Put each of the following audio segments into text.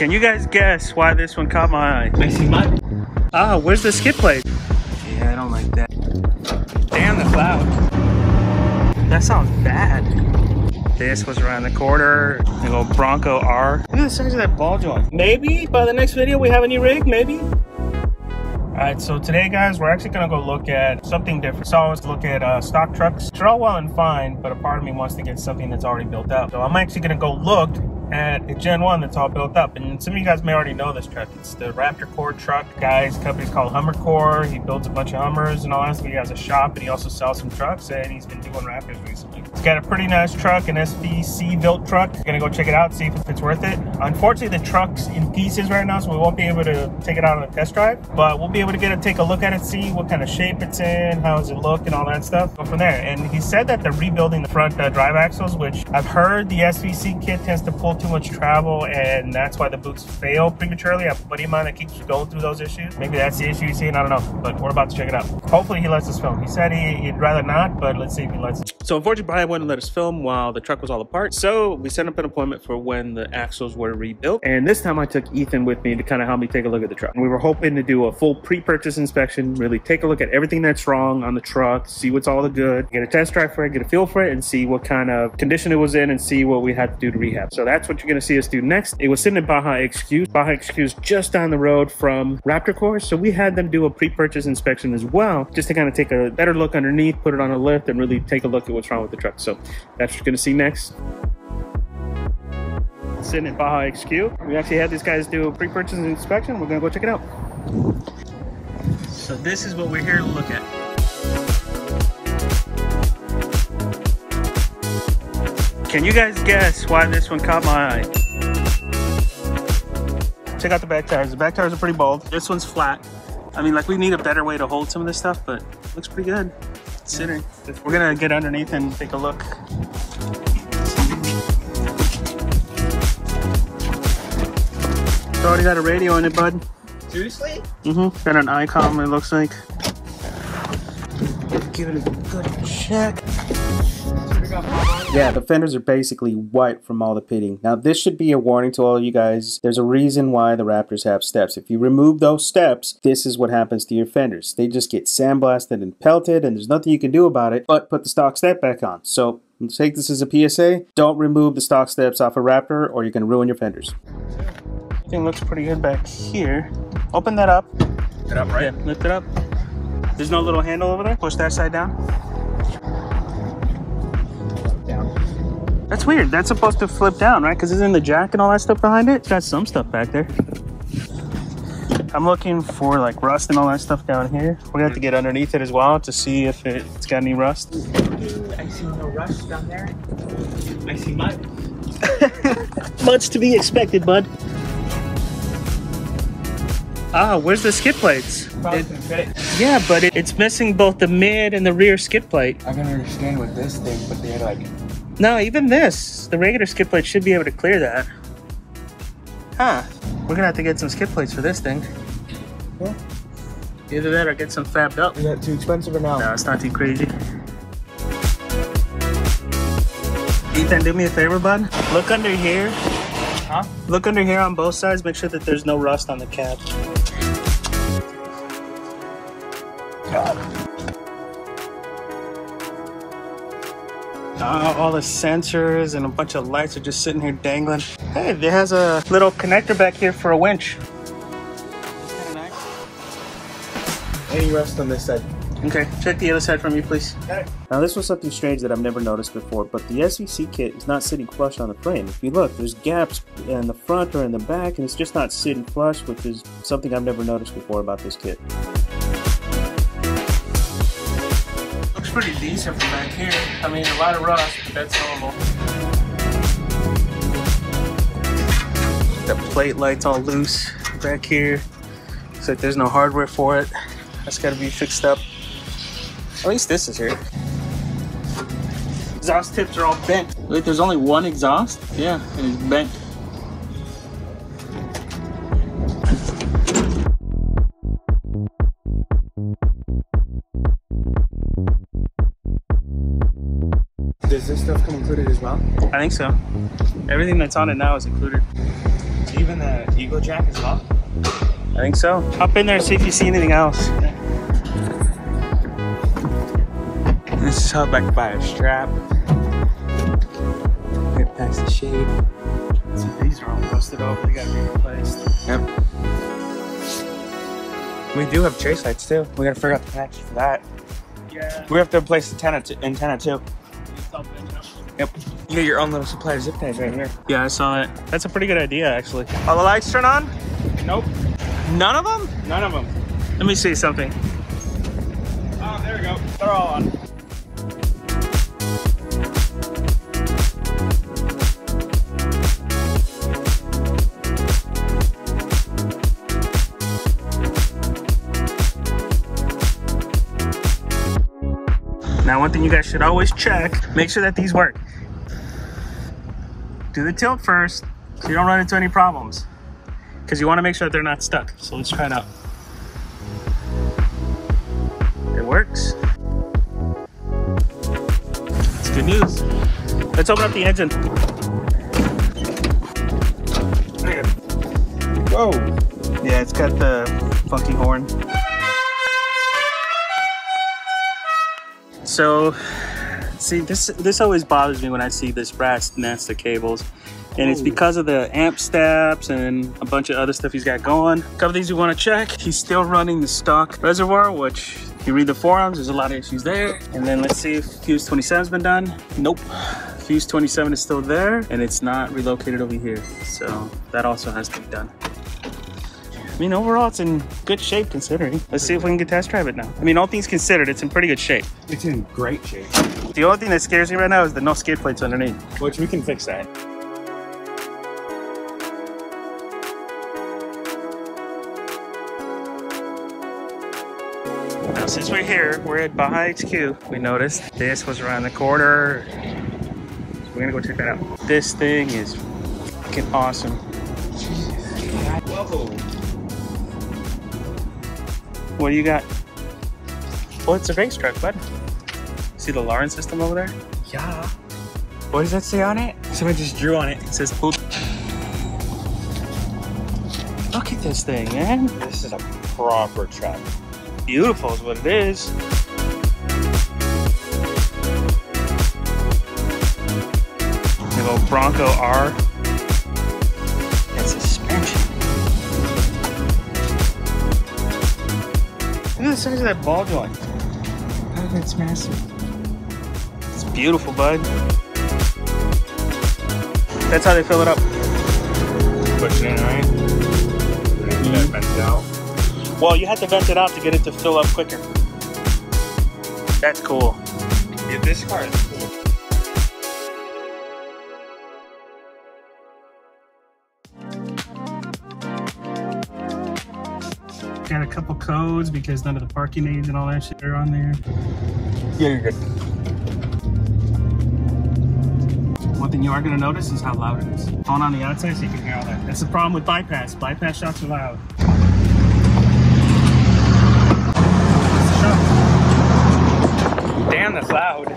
Can you guys guess why this one caught my eye? I see mud. Ah, where's the skid plate? Yeah, I don't like that. Damn the cloud. That sounds bad. This was around the corner. The little Bronco R. Look at the size of that ball joint. Maybe by the next video we have a new rig, maybe? Alright, so today guys, we're actually gonna go look at something different. So I always look at uh, stock trucks. They're all well and fine, but a part of me wants to get something that's already built out. So I'm actually gonna go look at a Gen 1 that's all built up. And some of you guys may already know this truck. It's the Raptor Core truck. Guys, company's called Hummer Core. He builds a bunch of Hummers and all that. So he has a shop and he also sells some trucks and he's been doing Raptors recently. He's got a pretty nice truck, an SVC built truck. Gonna go check it out, see if it's worth it. Unfortunately, the truck's in pieces right now, so we won't be able to take it out on a test drive, but we'll be able to get a take a look at it, see what kind of shape it's in, how does it look and all that stuff. Go from there. And he said that they're rebuilding the front uh, drive axles, which I've heard the SVC kit tends to pull too much travel and that's why the boots fail prematurely. I have a buddy of mine that keeps going through those issues. Maybe that's the issue he's seeing, I don't know, but we're about to check it out. Hopefully he lets us film. He said he, would rather not, but let's see if he lets us. So unfortunately, Brian wouldn't let us film while the truck was all apart. So we set up an appointment for when the axles were rebuilt. And this time I took Ethan with me to kind of help me take a look at the truck. We were hoping to do a full pre-purchase inspection, really take a look at everything that's wrong on the truck, see what's all the good, get a test drive for it, get a feel for it, and see what kind of condition it was in and see what we had to do to rehab. So that's what you're gonna see us do next. It was sitting in Baja HQ. Baja HQ is just down the road from Raptor Core. So we had them do a pre-purchase inspection as well, just to kind of take a better look underneath, put it on a lift, and really take a look at what's wrong with the truck. So that's what you're gonna see next. Sitting in Baja HQ. We actually had these guys do a pre-purchase inspection. We're gonna go check it out. So this is what we're here to look at. Can you guys guess why this one caught my eye? Check out the back tires. The back tires are pretty bald. This one's flat. I mean, like we need a better way to hold some of this stuff, but looks pretty good. Considering. We're gonna get underneath and take a look. It's already got a radio in it, bud. Seriously? Mm-hmm. Got an icon, it looks like. Give it a good check. Yeah, the fenders are basically white from all the pitting. Now, this should be a warning to all of you guys. There's a reason why the Raptors have steps. If you remove those steps, this is what happens to your fenders. They just get sandblasted and pelted, and there's nothing you can do about it but put the stock step back on. So, take this as a PSA. Don't remove the stock steps off a Raptor, or you can ruin your fenders. Thing looks pretty good back here. Open that up. It up, right? Yeah, lift it up. There's no little handle over there. Push that side down. That's weird. That's supposed to flip down, right? Because isn't the jack and all that stuff behind it? It's got some stuff back there. I'm looking for like rust and all that stuff down here. We're gonna have to get underneath it as well to see if it, it's got any rust. I see no rust down there. I see mud. Much to be expected, bud. Ah, where's the skid plates? It- it. yeah, but it, it's missing both the mid and the rear skid plate. I can understand with this thing, but they're like, No, even this. The regular skid plate should be able to clear that. Huh. We're gonna have to get some skid plates for this thing. Yeah. Either that or get some fabbed up. is that too expensive or no? No, it's not too crazy. Ethan, do me a favor, bud. Look under here. Huh? Look under here on both sides. Make sure that there's no rust on the cab. Uh, all the sensors and a bunch of lights are just sitting here dangling. Hey, there has a little connector back here for a winch. Any rust on this side? Okay, check the other side for me, please. Okay. Now this was something strange that I've never noticed before, but the SVC kit is not sitting flush on the frame. If you look, there's gaps in the front or in the back, and it's just not sitting flush, which is something I've never noticed before about this kit. Looks pretty decent from back here. I mean, a lot of rust, but that's normal. The plate light's all loose back here. Looks like there's no hardware for it. That's got to be fixed up. At least this is here. Exhaust tips are all bent. Wait, there's only one exhaust? Yeah, and it's bent. This stuff come included as well? I think so. Everything that's on it now is included. Even the Eagle Jack as well. I think so. Hop in there and see if you see anything else. This is held back by a strap. Get past the shade. See, these are all busted open. They gotta be replaced. Yep. We do have trace lights too. We gotta figure out the patch for that. Yeah. We have to replace the antenna, antenna too. Yep. You get your own little supply of zip ties right here. Yeah, I saw it. That's a pretty good idea, actually. All the lights turn on? Nope. None of them? None of them. Let me see something. Oh, there we go. They're all on. Now, one thing you guys should always check, make sure that these work. Do the tilt first so you don't run into any problems. Because you want to make sure that they're not stuck. So let's try it out. It works. It's good news. Let's open up the engine. Whoa. Yeah, it's got the funky horn. So, see, this this always bothers me when I see this brass nest of cables, and it's because of the amp steps and a bunch of other stuff he's got going. A couple things you want to check. He's still running the stock reservoir, which you read the forums. There's a lot of issues there. And then let's see if fuse 27's been done. Nope. Fuse 27 is still there, and it's not relocated over here. So that also has to be done. I mean, overall, it's in good shape considering. Let's see if we can get test drive it now. I mean, all things considered, it's in pretty good shape. It's in great shape. The only thing that scares me right now is the no skid plates underneath. Which we can fix that. Now, since we're here, we're at Baja HQ. We noticed this was around the corner. So we're gonna go check that out. This thing is fucking awesome. Whoa. What do you got? Well, it's a race truck, bud. See the Lowrance system over there? Yeah. What does that say on it? Someone just drew on it. It says poop. Look at this thing, man. This is a proper truck. Beautiful is what it is. The little Bronco R. And suspension. Look at the size of that ball joint. Oh, that's massive. It's beautiful, bud. That's how they fill it up. Push it in, right? You gotta mm. vent it out. Well, you had to vent it out to get it to fill up quicker. That's cool. Yeah, this car is cool. Got a couple codes because none of the parking aids and all that shit are on there. Yeah, you're good. Thing you are going to notice is how loud it is. On on the outside so you can hear all that. That's the problem with bypass. Bypass shocks are loud. Damn, that's loud.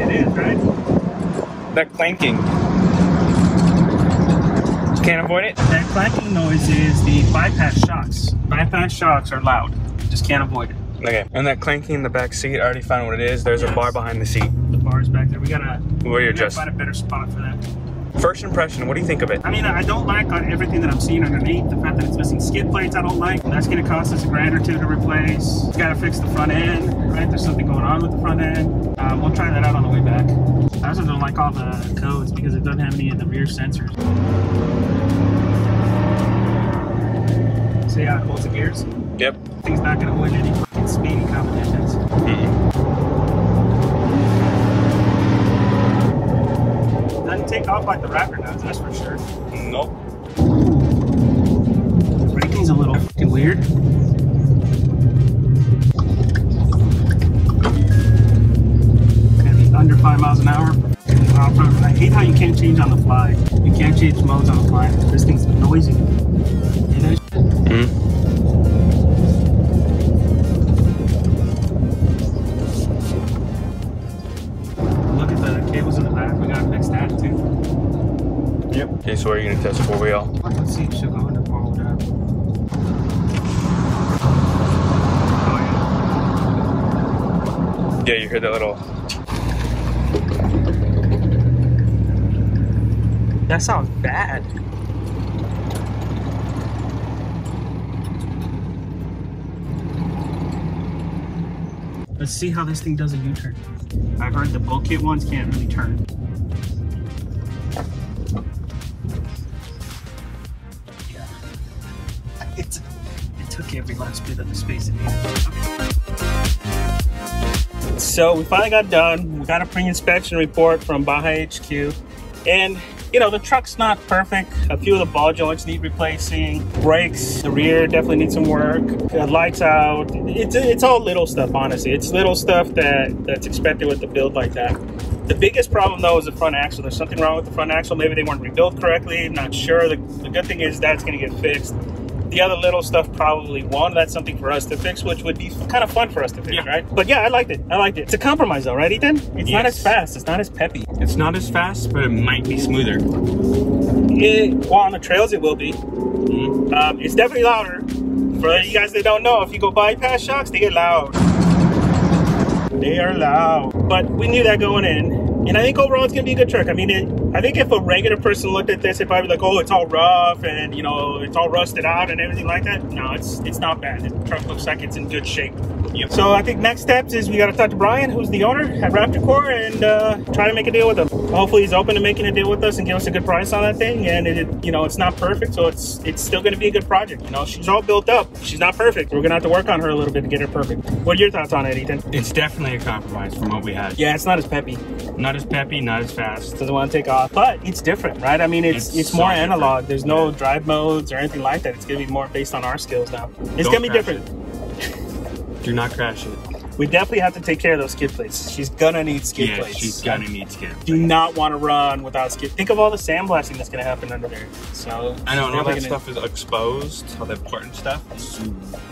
It is, right? That clanking. Can't avoid it. That clanking noise is the bypass shocks. Bypass shocks are loud. Just can't avoid it. Okay. And that clanking in the back seat, I already found what it is. There's a bar behind the seat. Bar's back there. We gotta, Where we you gotta just find a better spot for that. first impression. What do you think of it? I mean, I don't like on everything that I'm seeing underneath. The fact that it's missing skid plates, I don't like. That's going to cost us a grand or two to replace. It's got to fix the front end, right? There's something going on with the front end. Uh, we'll try that out on the way back. I also don't like all the codes because it doesn't have any of the rear sensors. See how it holds the gears? Yep. Thing's not going to win any fucking speeding competitions. Doesn't take off like the Raptor does, that's for sure. Nope. Braking's a little fucking weird. Be under five miles an hour. I hate how you can't change on the fly. You can't change modes on the fly. This thing's noisy. You know? Look at Okay, so are you gonna test four wheel? Go the four wheel Yeah, you heard that little. That sounds bad. Let's see how this thing does a U-turn. I've heard the bulkhead ones can't really turn. Took every last bit of the space it needed. So we finally got done. We got a pre-inspection report from Baja HQ. And you know, the truck's not perfect. A few of the ball joints need replacing. Brakes, the rear definitely needs some work. The lights out. It's, it's all little stuff, honestly. It's little stuff that that's expected with a build like that. The biggest problem though is the front axle. There's something wrong with the front axle. Maybe they weren't rebuilt correctly. I'm not sure. The, the good thing is that's gonna get fixed. The other little stuff probably won't. That's something for us to fix, which would be kind of fun for us to fix, Yeah. right? But yeah, I liked it. I liked it. It's a compromise though, right, Ethan? It's not as fast. It's not as peppy. It's not as fast, but it might be smoother. It, well, on the trails, it will be. Um, it's definitely louder. For you guys that don't know, if you go bypass shocks, they get loud. They are loud. But we knew that going in. And I think overall it's going to be a good truck. I mean, it, I think if a regular person looked at this, they'd probably be like, oh, it's all rough and, you know, it's all rusted out and everything like that. No, it's it's not bad. The truck looks like it's in good shape. Yep. So I think next steps is we got to talk to Brian, who's the owner at Raptor Core, and uh, try to make a deal with him. Hopefully, he's open to making a deal with us and give us a good price on that thing. And it, you know, it's not perfect, so it's it's still going to be a good project. You know, she's all built up. She's not perfect. We're gonna have to work on her a little bit to get her perfect. What are your thoughts on it, Ethan? It's definitely a compromise from what we had. Yeah, it's not as peppy. Not as peppy, not as fast. Doesn't want to take off, Uh, but it's different, right? I mean, it's It's it's, so more different. analog. There's no Yeah. drive modes or anything like that. It's gonna be more based on our skills now. It's Don't gonna be different. Do not crash it. We definitely have to take care of those skid plates. She's gonna need skid yeah, plates. she's gonna need skin. do not want to run without skid. Think of all the sandblasting that's going to happen under there. So I know, and all that she's stuff is exposed, all the important stuff.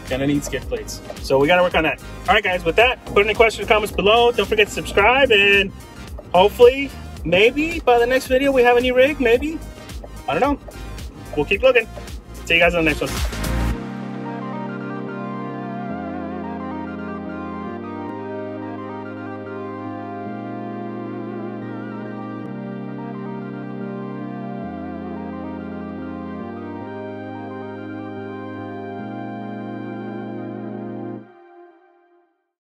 Gonna need skid plates. So we got to work on that. All right, guys. With that, put any questions, comments below. Don't forget to subscribe, and hopefully, maybe by the next video we have a new rig. Maybe. I don't know. We'll keep looking. See you guys in the next one.